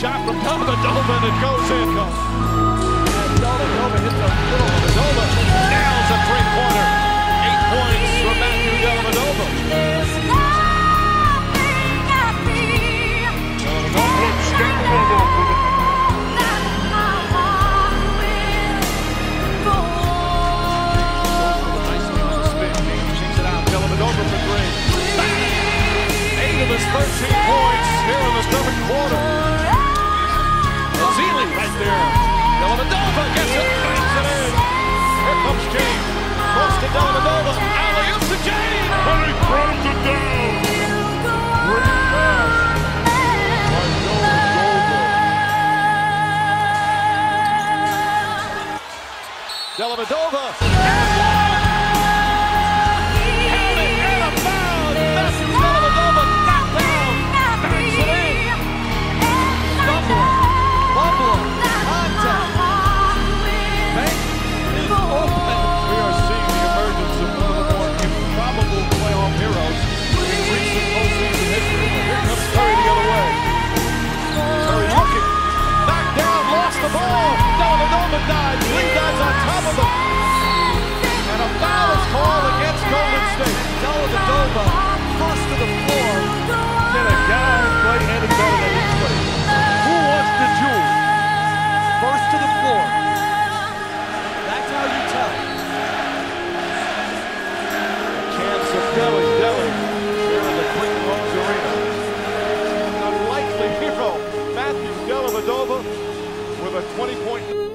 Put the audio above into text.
shot from Dellavedova, and it goes in. And Dellavedova hits a little Dellavedova nails a three-pointer. Eight points from Matthew Dellavedova. Nice music spin. James shakes it out. Dellavedova for three. Bang! Eight of his 13 points here in the seventh quarter. Dellavedova. Delly, here in the Arena. Unlikely hero, Matthew Dellavedova with a 20-point...